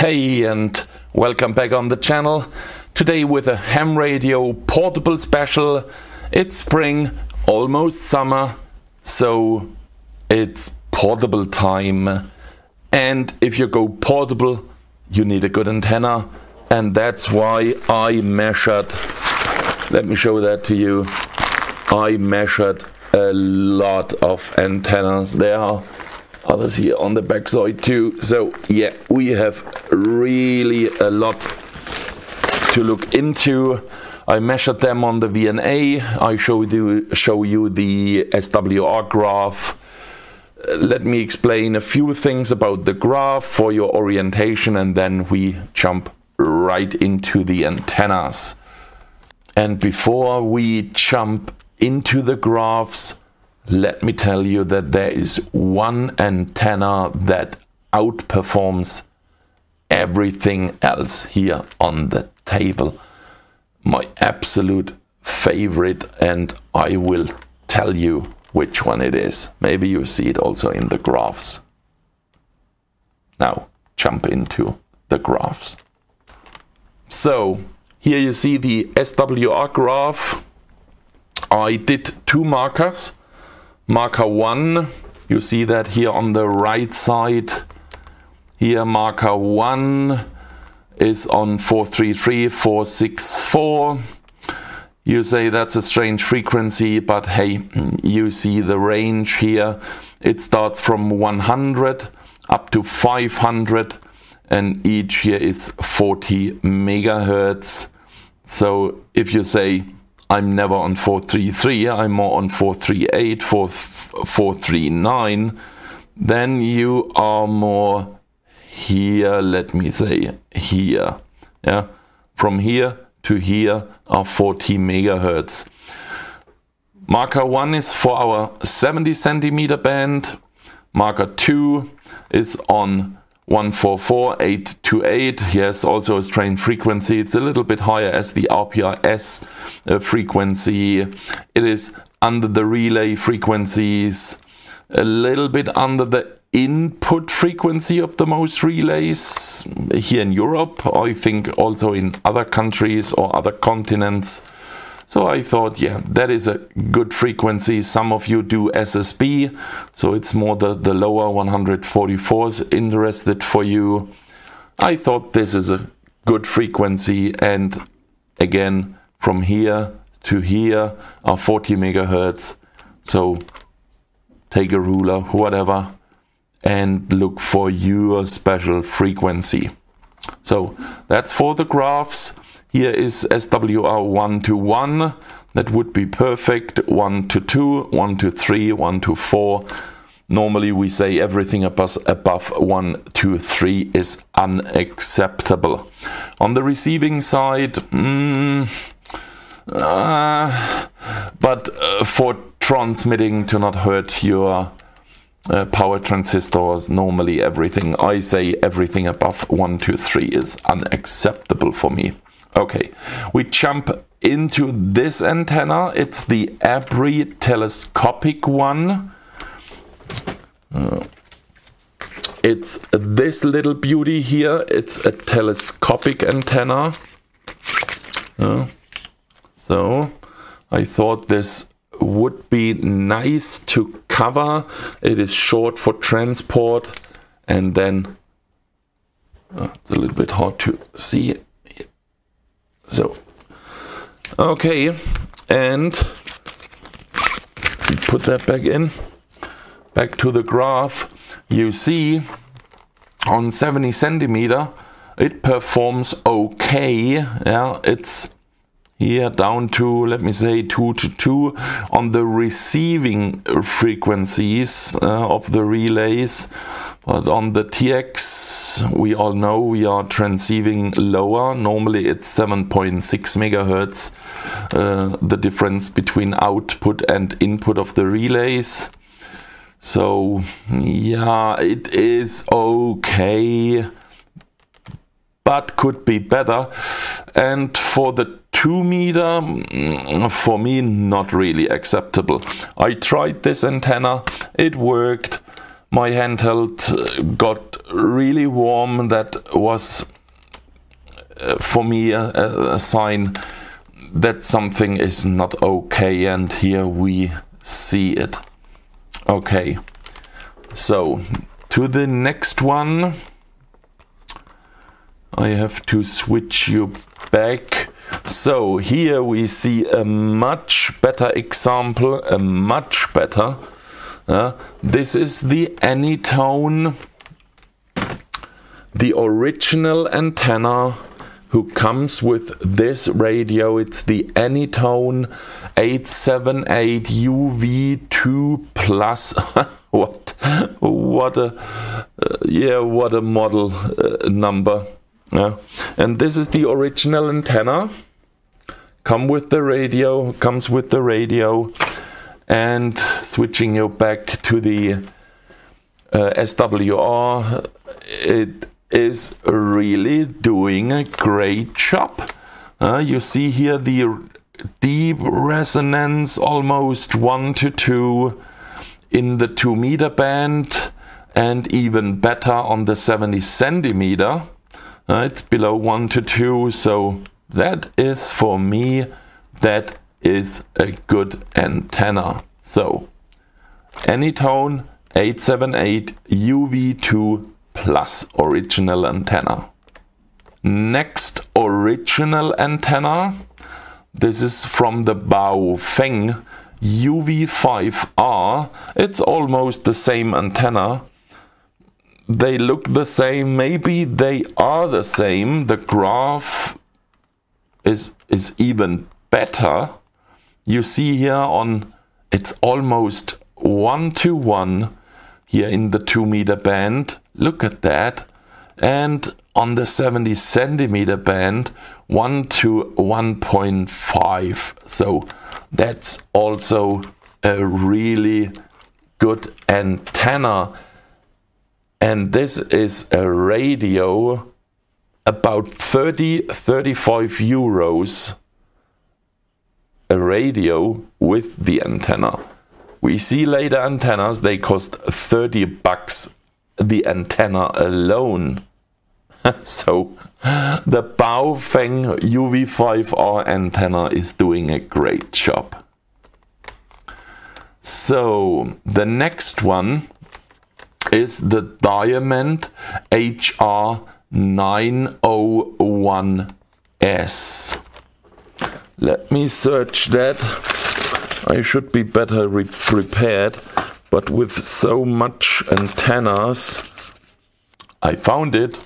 Hey and welcome back on the channel. Today with a ham radio portable special. It's spring, almost summer, so it's portable time. And if you go portable, you need a good antenna. And that's why I measured, let me show that to you. I measured a lot of antennas. There are others here on the back side too. So yeah, we have really a lot to look into. I measured them on the VNA. I showed you, show you the SWR graph. Uh, let me explain a few things about the graph for your orientation and then we jump right into the antennas. And before we jump into the graphs, let me tell you that there is one antenna that outperforms everything else here on the table. My absolute favorite, and I will tell you which one it is. Maybe you see it also in the graphs. Now, jump into the graphs. So, here you see the SWR graph. I did two markers marker 1 you see that here on the right side. Here marker 1 is on 433 464 you say that's a strange frequency but hey you see the range here. It starts from 100 up to 500 and each here is 40 megahertz. So if you say I'm never on 433, I'm more on 438, 439, then you are more here, let me say here. Yeah, From here to here are 40 megahertz. Marker 1 is for our 70 centimeter band. Marker 2 is on 144828 yes also a strain frequency. It's a little bit higher as the APRS uh, frequency. It is under the relay frequencies a little bit under the input frequency of the most relays. Here in Europe I think also in other countries or other continents so I thought, yeah, that is a good frequency. Some of you do SSB, so it's more the, the lower 144s interested for you. I thought this is a good frequency and again from here to here are 40 megahertz. So take a ruler, whatever, and look for your special frequency. So that's for the graphs. Here is SWR 1 to 1. That would be perfect. 1 to 2, 1 to 3, 1 to 4. Normally we say everything above, above 1 to 3 is unacceptable. On the receiving side, mm, uh, but uh, for transmitting to not hurt your uh, power transistors, normally everything, I say everything above 1 to 3 is unacceptable for me. Okay, we jump into this antenna. It's the Abree telescopic one. Uh, it's this little beauty here. It's a telescopic antenna. Uh, so I thought this would be nice to cover. It is short for transport and then uh, it's a little bit hard to see so, okay, and put that back in, back to the graph. You see on 70 centimeter, it performs okay. Yeah, it's here down to let me say 2 to 2 on the receiving frequencies uh, of the relays but on the TX, we all know we are transceiving lower. Normally it's 7.6 megahertz, uh, the difference between output and input of the relays. So yeah, it is okay, but could be better. And for the 2 meter, mm, for me, not really acceptable. I tried this antenna, it worked my handheld got really warm. That was uh, for me a, a, sign that something is not okay, and here we see it. Okay, so to the next one. I have to switch you back. So here we see a much better example, a much better. Uh, this is the Anytone, the original antenna who comes with this radio. It's the Anytone 878 UV2 Plus. what, what a, uh, yeah, what a model uh, number. Yeah. And this is the original antenna. Come with the radio, comes with the radio. And switching you back to the uh, SWR, it is really doing a great job. Uh, you see here the deep resonance, almost 1 to 2 in the 2 meter band, and even better on the 70 centimeter. Uh, it's below 1 to 2, so that is for me, that is a good antenna. So, Anytone 878 UV2 Plus original antenna. Next original antenna, this is from the Baofeng UV5R. It's almost the same antenna, they look the same. Maybe they are the same. The graph is is even better. You see here on it's almost one to one here in the two meter band. Look at that. And on the 70 centimeter band, 1 to 1.5. So that's also a really good antenna and this is a radio about 30 35 euros a radio with the antenna. We see later antennas they cost 30 bucks the antenna alone. So the Baofeng UV5R antenna is doing a great job. So the next one is the Diamond HR901S. Let me search that. I should be better prepared, but with so much antennas, I found it.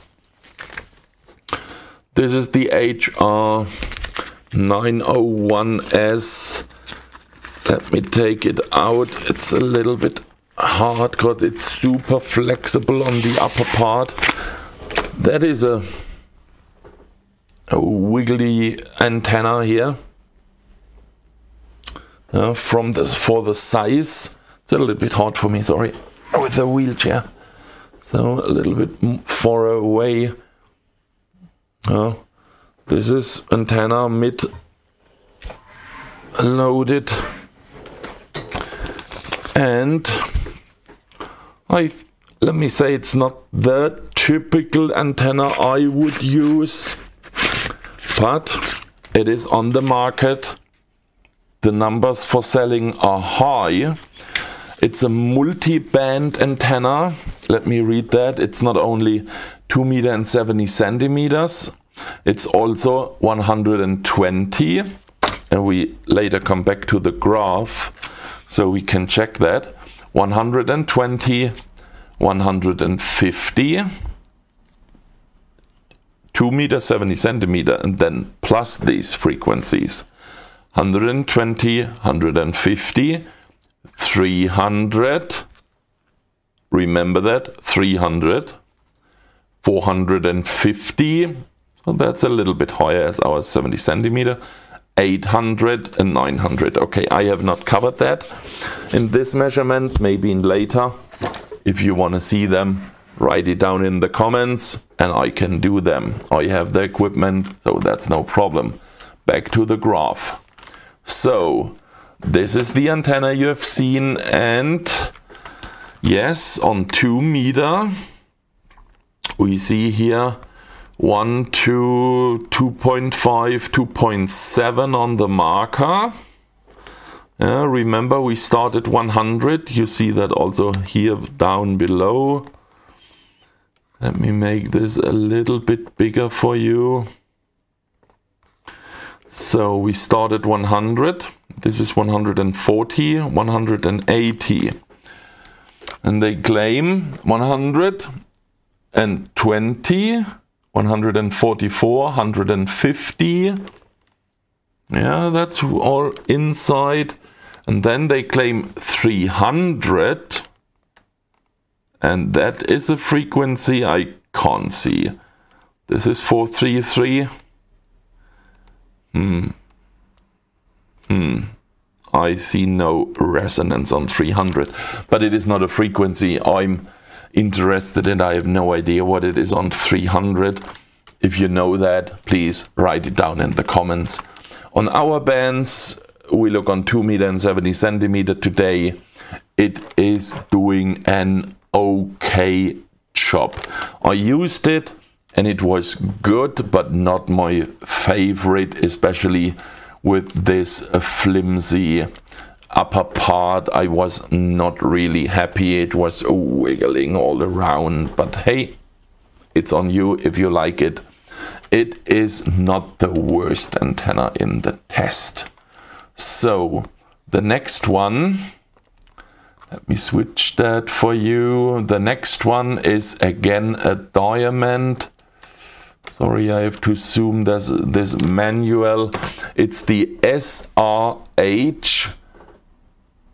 This is the HR901S. Let me take it out. It's a little bit hard because it's super flexible on the upper part. That is a, a wiggly antenna here. Uh, from this for the size, it's a little bit hard for me. Sorry, with the wheelchair. So a little bit far away. Uh, this is antenna mid loaded and I let me say it's not the typical antenna I would use, but it is on the market. The numbers for selling are high. It's a multi-band antenna. Let me read that. It's not only 2 meter and 70 centimeters. It's also 120. And we later come back to the graph so we can check that. 120, 150, 2 meter 70 centimeter, and then plus these frequencies 120, 150, 300. Remember that 300, 450. So that's a little bit higher as our 70 centimeter. 800 and 900. Okay, I have not covered that in this measurement, maybe in later. If you want to see them, write it down in the comments and I can do them. I have the equipment, so that's no problem. Back to the graph. So, this is the antenna you have seen and Yes, on 2 meter, we see here 1 to 2.5, 2.7 on the marker. Uh, remember we started 100, you see that also here down below. Let me make this a little bit bigger for you. So we start at 100, this is 140, 180. And they claim 120, 144, 150. Yeah, that's all inside. And then they claim 300. And that is a frequency I can't see. This is 433. Hmm. Hmm. I see no resonance on 300, but it is not a frequency I'm interested in. I have no idea what it is on 300. If you know that, please write it down in the comments. On our bands, we look on 2 meter and 70 centimeter today. It is doing an okay job. I used it and it was good, but not my favorite, especially with this flimsy upper part. I was not really happy. It was wiggling all around, but hey, it's on you if you like it. It is not the worst antenna in the test. So the next one, let me switch that for you. The next one is again a diamond Sorry, I have to zoom this, this manual. It's the SRH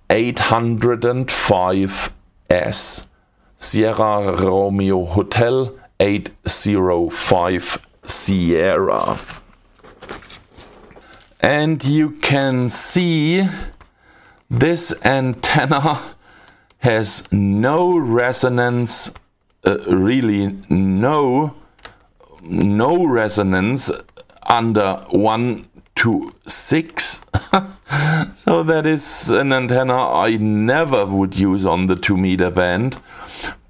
805S Sierra Romeo Hotel 805 Sierra. And you can see this antenna has no resonance, uh, really no no resonance under 1 to 6. so that is an antenna I never would use on the 2 meter band.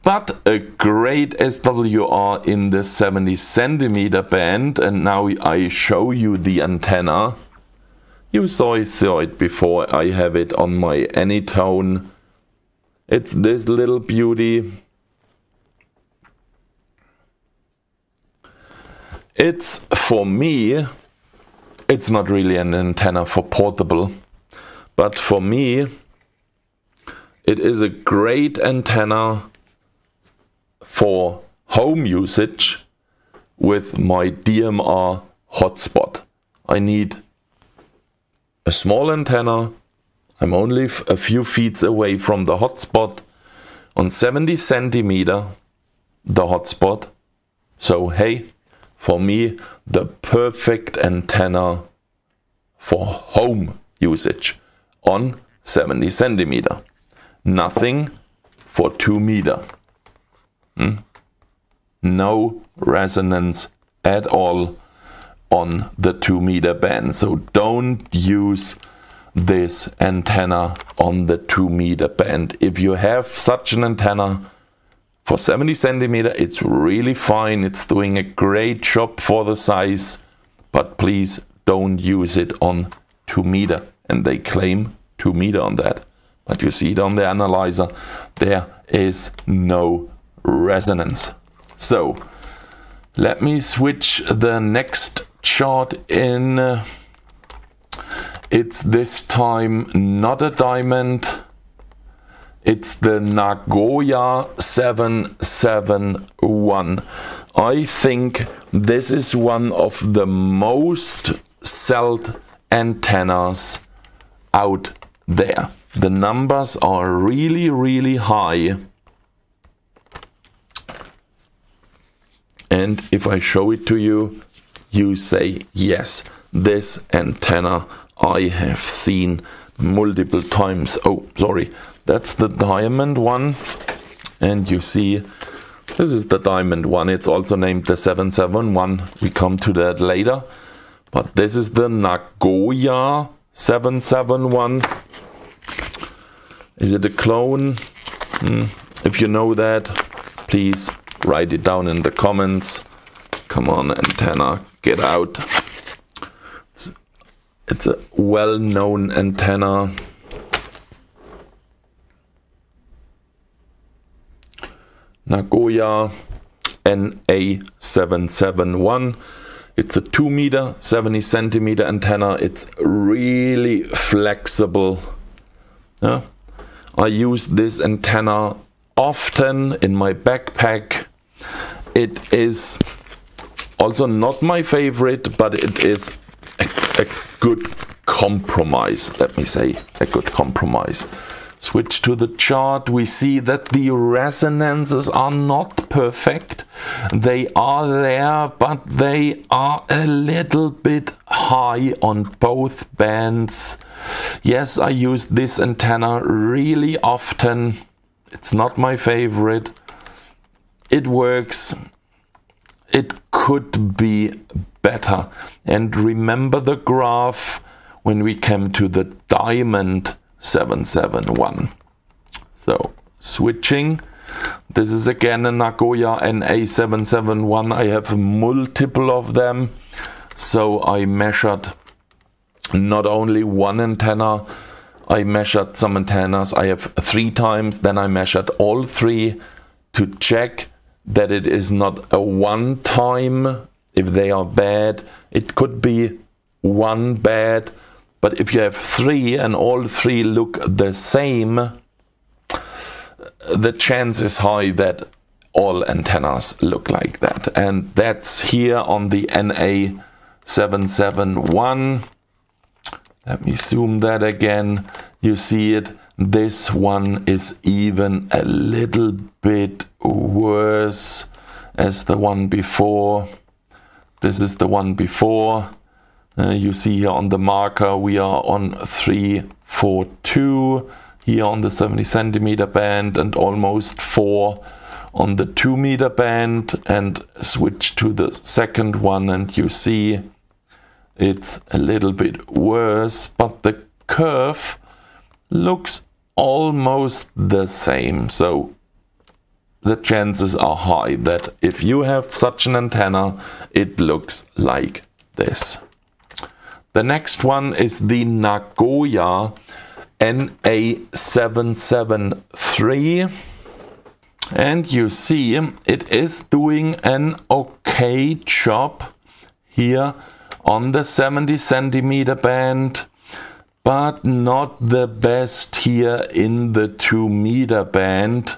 But a great SWR in the 70 centimeter band and now I show you the antenna. You saw it, saw it before, I have it on my Anytone. It's this little beauty It's for me, it's not really an antenna for portable, but for me, it is a great antenna for home usage with my DMR hotspot. I need a small antenna. I'm only a few feet away from the hotspot on 70 centimeter, the hotspot. So, hey, for me the perfect antenna for home usage on 70 centimeter. Nothing for 2 meter. Hmm? No resonance at all on the 2 meter band. So don't use this antenna on the 2 meter band. If you have such an antenna, for 70 centimeter, it's really fine. It's doing a great job for the size, but please don't use it on 2 meter. And they claim 2 meter on that. But you see it on the analyzer, there is no resonance. So let me switch the next chart in. It's this time not a diamond it's the Nagoya 771. I think this is one of the most sold antennas out there. The numbers are really, really high. And if I show it to you, you say, yes, this antenna I have seen multiple times. Oh, sorry, that's the diamond one. And you see, this is the diamond one. It's also named the 771. We come to that later. But this is the Nagoya 771. Is it a clone? Hmm. If you know that, please write it down in the comments. Come on, antenna, get out. It's, a well-known antenna. Nagoya NA771. It's a 2 meter, 70 centimeter antenna. It's really flexible. Yeah. I use this antenna often in my backpack. It is also not my favorite, but it is a, a good compromise. Let me say a good compromise. Switch to the chart, we see that the resonances are not perfect. They are there, but they are a little bit high on both bands. Yes, I use this antenna really often. It's not my favorite. It works. It could be better. And remember the graph when we came to the diamond 771. So switching. This is again a Nagoya NA771. I have multiple of them. So I measured not only one antenna, I measured some antennas. I have three times. Then I measured all three to check that it is not a one time. If they are bad, it could be one bad but if you have three and all three look the same, the chance is high that all antennas look like that. And that's here on the NA771. Let me zoom that again. You see it. This one is even a little bit worse as the one before. This is the one before. Uh, you see here on the marker we are on 342 here on the 70 centimeter band and almost 4 on the 2 meter band and switch to the second one. And you see it's a little bit worse but the curve looks almost the same. So the chances are high that if you have such an antenna it looks like this. The next one is the Nagoya NA773 and you see it is doing an okay job here on the 70 centimeter band but not the best here in the 2 meter band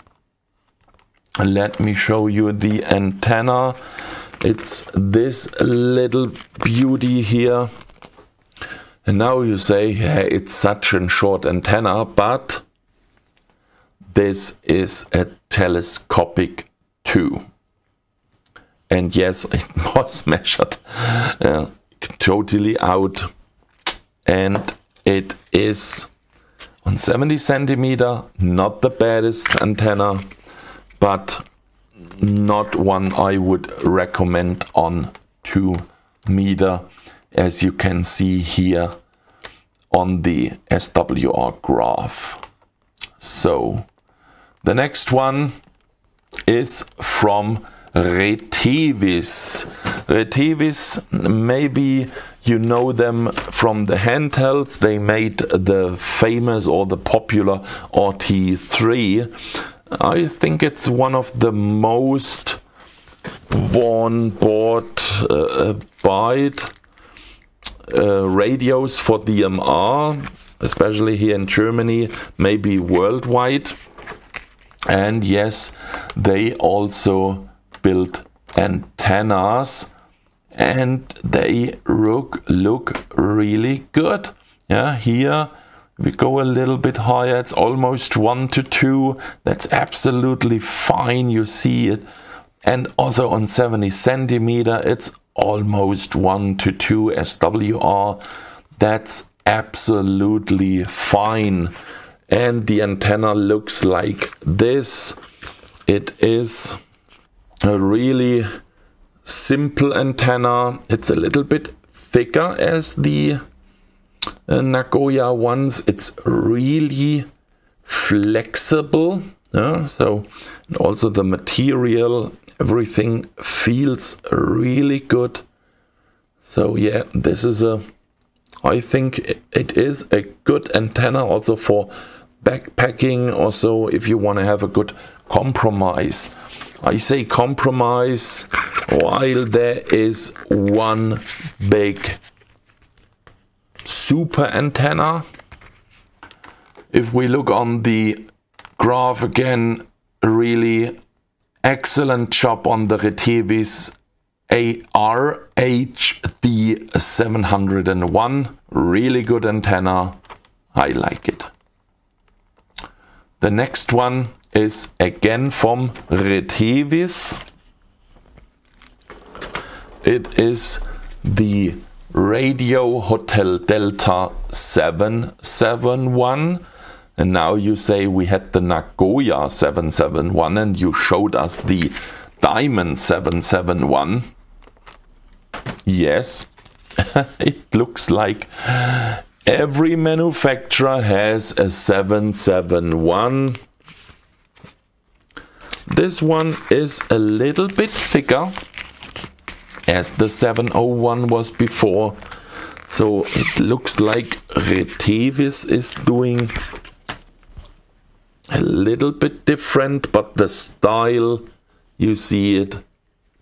let me show you the antenna it's this little beauty here and now you say, hey, it's such a short antenna, but this is a telescopic too. And yes, it was measured uh, totally out. And it is on 70 centimeter, not the baddest antenna, but not one I would recommend on 2 meter as you can see here on the SWR graph. So the next one is from Retevis. Retevis, maybe you know them from the handhelds. They made the famous or the popular RT3. I think it's one of the most worn, bought, uh, byte uh, radios for DMR, especially here in Germany, maybe worldwide. And yes, they also built antennas and they look, look really good. Yeah, here we go a little bit higher, it's almost 1 to 2. That's absolutely fine, you see it. And also on 70 centimeter, it's almost 1 to 2 SWR. That's absolutely fine. And the antenna looks like this. It is a really simple antenna. It's a little bit thicker as the uh, Nagoya ones. It's really flexible. Yeah, so also the material, everything feels really good. So yeah, this is a, I think it is a good antenna also for backpacking. Also, if you want to have a good compromise. I say compromise while there is one big super antenna. If we look on the graph again, really excellent job on the Retevis ARHD701. Really good antenna. I like it. The next one is again from Retevis. It is the Radio Hotel Delta 771. And now you say we had the Nagoya 771 and you showed us the Diamond 771. Yes, it looks like every manufacturer has a 771. This one is a little bit thicker as the 701 was before. So it looks like Retevis is doing a little bit different, but the style, you see it,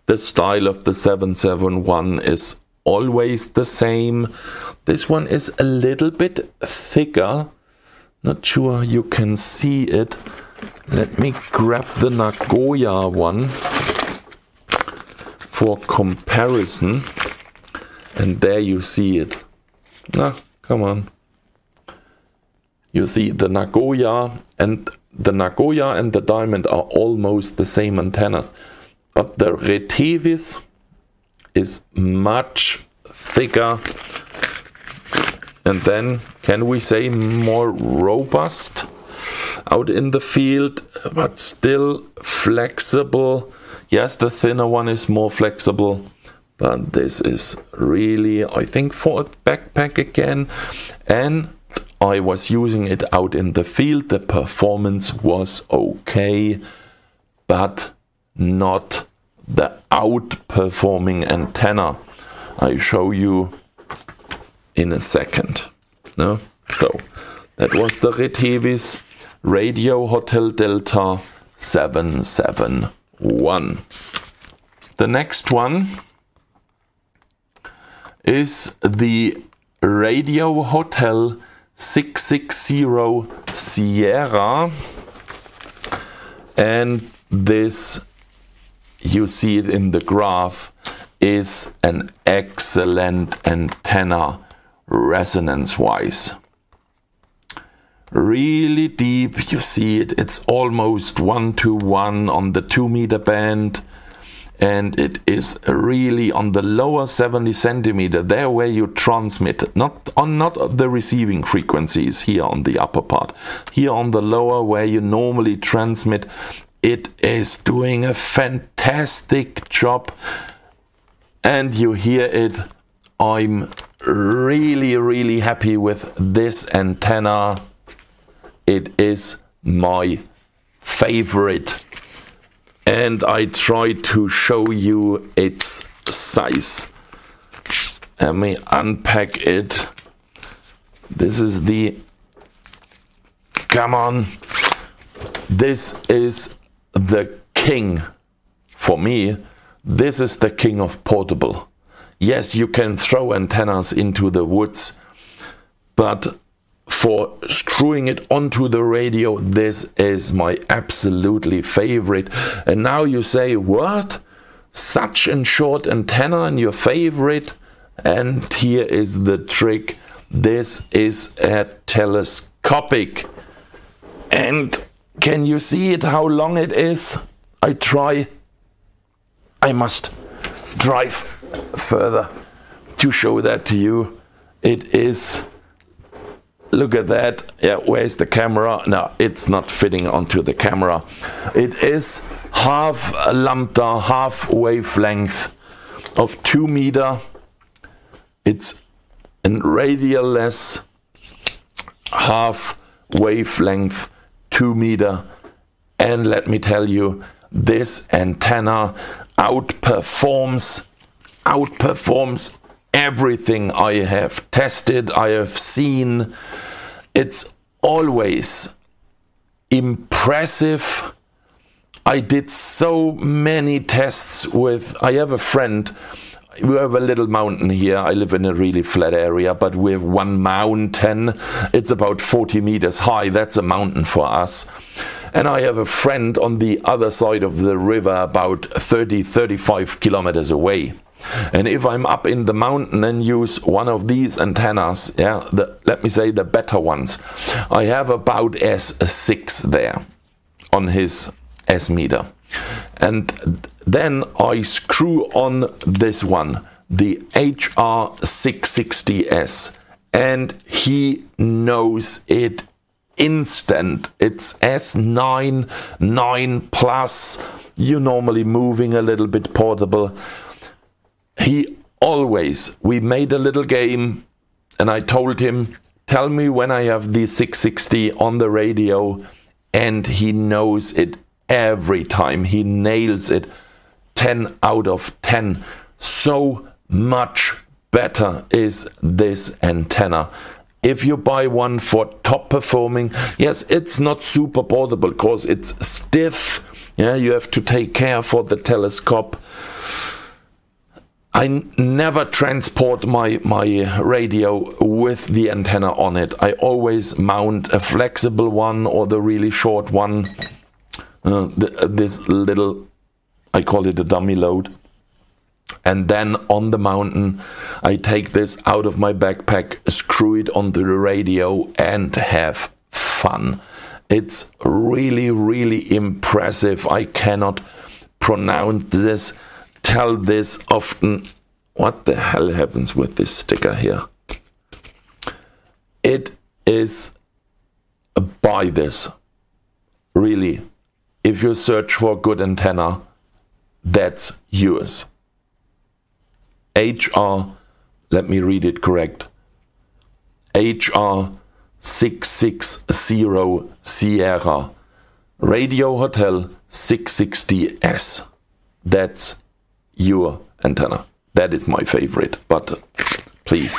the style of the 771 is always the same. This one is a little bit thicker. Not sure you can see it. Let me grab the Nagoya one for comparison. And there you see it. Nah, come on. You see the Nagoya and the Nagoya and the Diamond are almost the same antennas. But the Retevis is much thicker and then can we say more robust out in the field but still flexible Yes, the thinner one is more flexible, but this is really, I think, for a backpack again. And I was using it out in the field. The performance was okay, but not the outperforming antenna. I show you in a second. No? So that was the Retevis Radio Hotel Delta 77 one. The next one is the Radio Hotel 660 Sierra and this you see it in the graph is an excellent antenna resonance wise really deep. You see it, it's almost one to one on the two meter band. And it is really on the lower 70 centimeter, there where you transmit, not on not the receiving frequencies here on the upper part. Here on the lower where you normally transmit, it is doing a fantastic job. And you hear it. I'm really, really happy with this antenna it is my favorite and I try to show you its size. Let me unpack it. This is the, come on, this is the king for me. This is the king of portable. Yes, you can throw antennas into the woods, but for screwing it onto the radio. This is my absolutely favorite. And now you say, what? Such a short antenna and your favorite? And here is the trick. This is a telescopic. And can you see it how long it is? I try. I must drive further to show that to you. It is look at that. Yeah where's the camera? No it's not fitting onto the camera. It is half lambda half wavelength of two meter. It's in radialless half wavelength two meter. And let me tell you, this antenna outperforms outperforms everything I have tested, I have seen. It's always impressive. I did so many tests with I have a friend we have a little mountain here. I live in a really flat area, but we have one mountain. It's about 40 meters high. That's a mountain for us. And I have a friend on the other side of the river, about 30 35 kilometers away. And if I'm up in the mountain and use one of these antennas, yeah, the, let me say the better ones, I have about S6 there on his S meter. And then I screw on this one, the HR660S, and he knows it instant. It's S9, 9 plus. You're normally moving a little bit portable. He always, we made a little game, and I told him, Tell me when I have the 660 on the radio, and he knows it every time. He nails it 10 out of 10. So much better is this antenna. If you buy one for top performing, yes, it's not super portable because it's stiff. Yeah, you have to take care for the telescope. I never transport my, my radio with the antenna on it. I always mount a flexible one or the really short one uh, the, this little, I call it a dummy load. And then on the mountain, I take this out of my backpack, screw it onto the radio, and have fun. It's really, really impressive. I cannot pronounce this, tell this often. What the hell happens with this sticker here? It is uh, buy this. Really, if you search for good antenna, that's yours. HR, let me read it correct. HR 660 Sierra Radio Hotel 660S. That's your antenna. That is my favorite, but please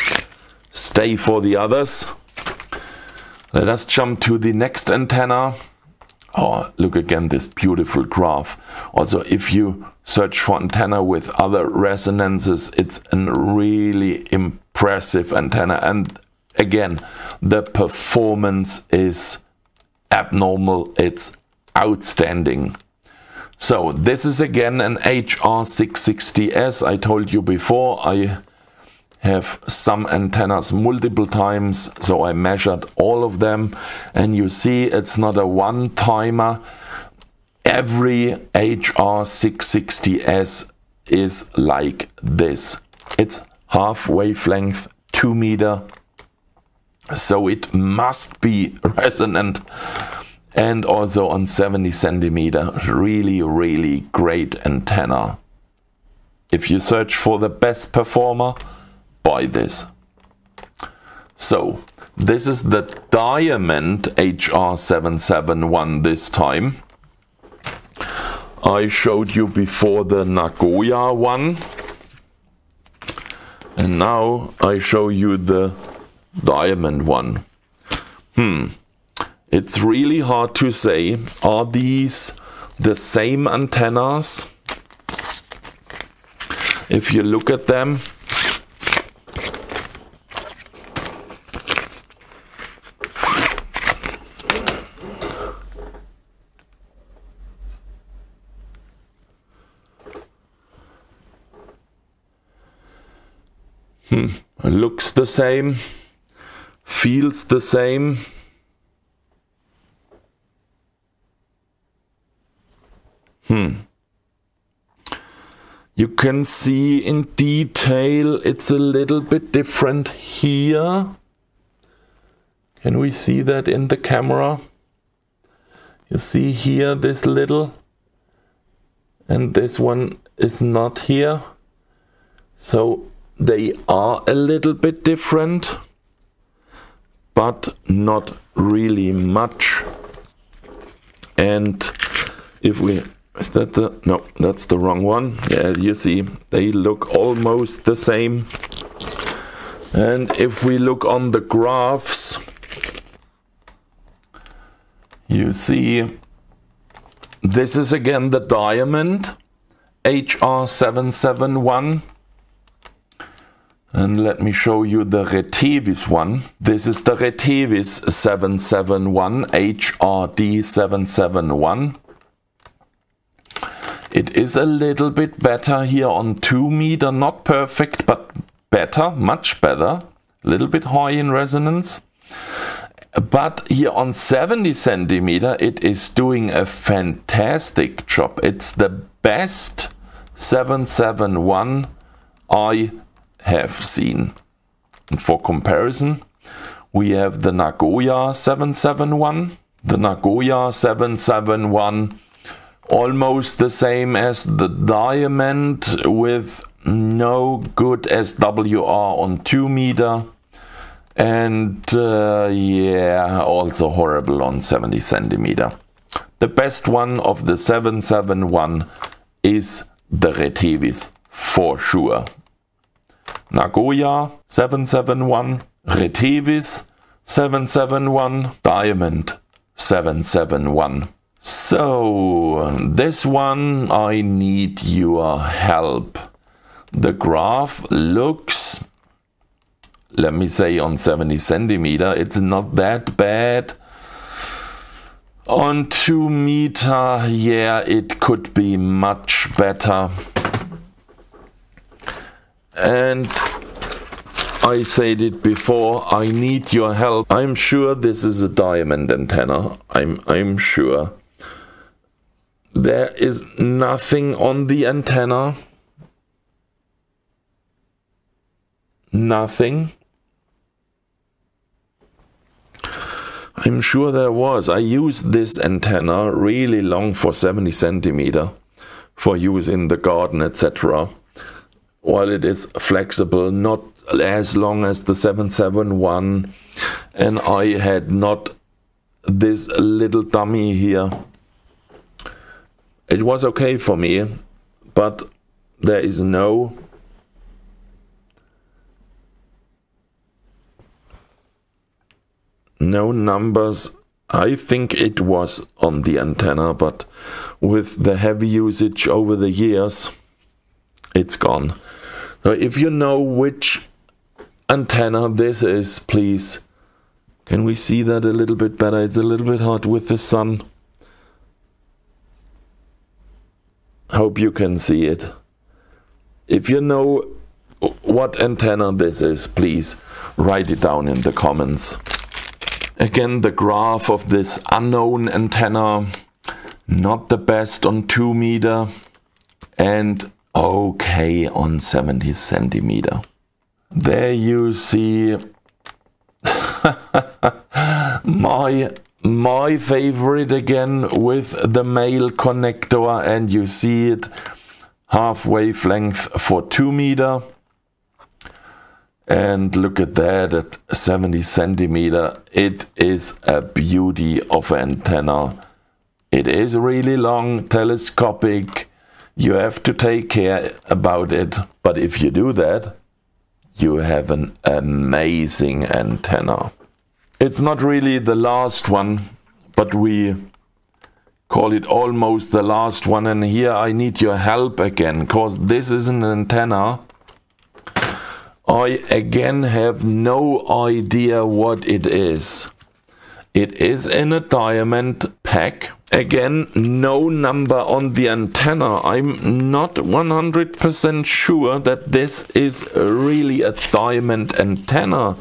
stay for the others. Let us jump to the next antenna. Oh, look again, this beautiful graph. Also, if you search for antenna with other resonances, it's a really impressive antenna. And again, the performance is abnormal. It's outstanding. So this is again an HR660S. I told you before, I have some antennas multiple times so I measured all of them. And you see it's not a one timer every HR660S is like this. It's half wavelength 2 meter. So it must be resonant and also on 70 centimeter really really great antenna if you search for the best performer buy this. So this is the Diamond HR771 this time. I showed you before the Nagoya one. And now I show you the diamond one. Hmm, it's really hard to say. Are these the same antennas? If you look at them, Hmm. Looks the same, feels the same. Hmm. You can see in detail it's a little bit different here. Can we see that in the camera? You see here this little and this one is not here. So they are a little bit different, but not really much. And if we is that the no that's the wrong one yeah you see they look almost the same and if we look on the graphs you see this is again the diamond HR771 and let me show you the Retevis one. This is the Retevis 771 HRD771. It is a little bit better here on 2 meter, not perfect, but better, much better. A little bit high in resonance. But here on 70 centimeter, it is doing a fantastic job. It's the best 771 I have seen. And for comparison, we have the Nagoya 771, the Nagoya 771 almost the same as the diamond with no good SWR on 2 meter and uh, yeah also horrible on 70 centimeter. The best one of the 771 is the Retevis for sure. Nagoya 771, Retevis 771, Diamond 771. So, this one I need your help. The graph looks, let me say on 70 centimeter, it's not that bad. On 2 meter, yeah, it could be much better. And I said it before, I need your help. I'm sure this is a diamond antenna. I'm I'm sure. There is nothing on the antenna. Nothing. I'm sure there was. I used this antenna really long for 70 centimeter for use in the garden, etc. While it is flexible, not as long as the 771, and I had not this little dummy here it was okay for me, but there is no no numbers. I think it was on the antenna, but with the heavy usage over the years, it's gone. So if you know which antenna this is, please, can we see that a little bit better? It's a little bit hard with the sun. Hope you can see it. If you know what antenna this is, please write it down in the comments. Again, the graph of this unknown antenna, not the best on 2 meter and okay on 70 centimeter. There you see my my favorite again with the male connector and you see it half wavelength for 2 meter. And look at that at 70 centimeter it is a beauty of antenna. It is really long telescopic. You have to take care about it. But if you do that you have an amazing antenna it's not really the last one, but we call it almost the last one. And here I need your help again, because this is an antenna. I again have no idea what it is. It is in a diamond pack. Again, no number on the antenna. I'm not 100% sure that this is really a diamond antenna.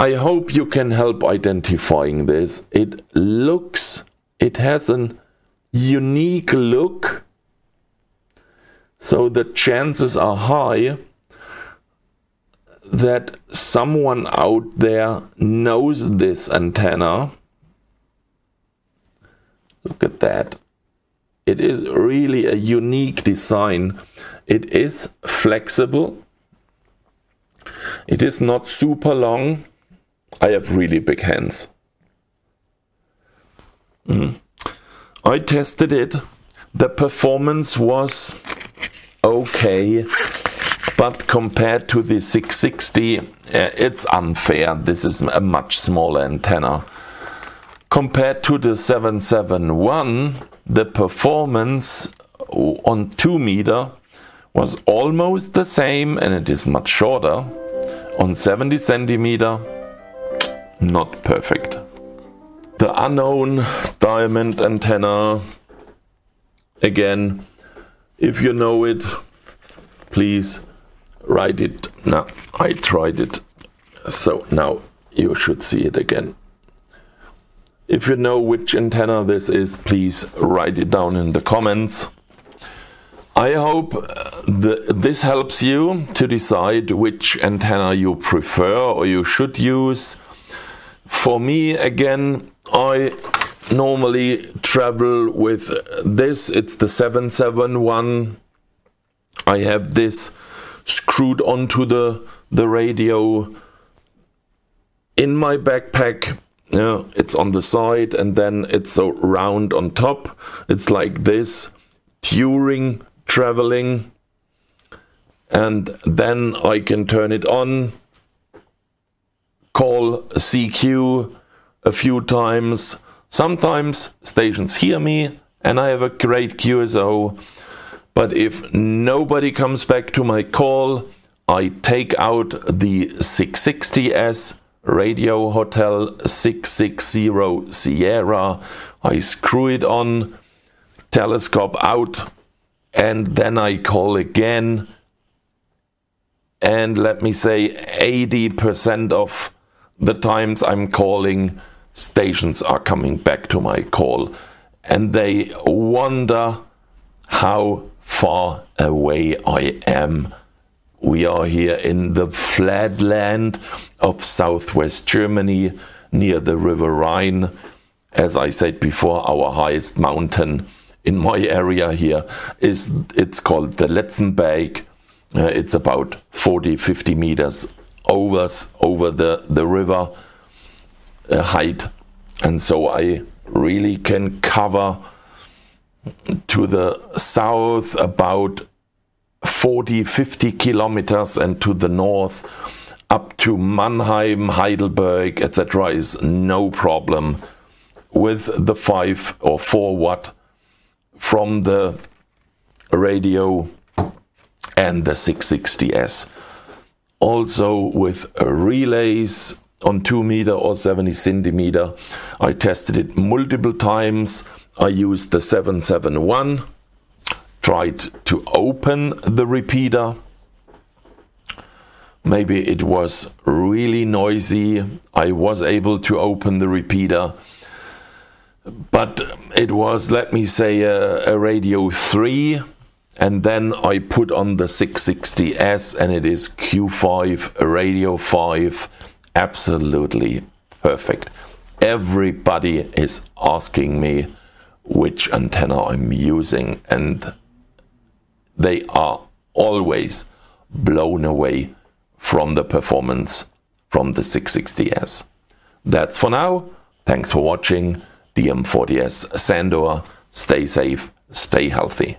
I hope you can help identifying this. It looks, it has an unique look. So the chances are high that someone out there knows this antenna. Look at that. It is really a unique design. It is flexible. It is not super long. I have really big hands. Mm. I tested it. The performance was okay, but compared to the 660, uh, it's unfair. This is a much smaller antenna. Compared to the 771, the performance on 2 meter was almost the same and it is much shorter. On 70 centimeter, not perfect. The unknown diamond antenna, again, if you know it, please write it. Now, I tried it, so now you should see it again. If you know which antenna this is, please write it down in the comments. I hope uh, the, this helps you to decide which antenna you prefer or you should use. For me, again, I normally travel with this. It's the 771. I have this screwed onto the, the radio in my backpack. Yeah, it's on the side and then it's so round on top. It's like this during traveling and then I can turn it on, call CQ a few times. Sometimes stations hear me and I have a great QSO, but if nobody comes back to my call, I take out the 660S Radio Hotel 660 Sierra, I screw it on, telescope out, and then I call again. And let me say 80% of the times I'm calling stations are coming back to my call and they wonder how far away I am. We are here in the flat land of southwest Germany near the River Rhine. As I said before, our highest mountain in my area here is it's called the Letzenberg. Uh, it's about 40 50 meters over over the the river uh, height and so I really can cover to the south about 40 50 kilometers and to the north up to Mannheim Heidelberg etc is no problem with the 5 or 4 watt from the radio and the 660S. Also with relays on 2 meter or 70 centimeter. I tested it multiple times. I used the 771, tried to open the repeater. Maybe it was really noisy. I was able to open the repeater but it was, let me say, a, a, Radio 3, and then I put on the 660S, and it is Q5, Radio 5, absolutely perfect. Everybody is asking me which antenna I'm using, and they are always blown away from the performance from the 660S. That's for now. Thanks for watching. DM4DS Sandor. Stay safe, stay healthy.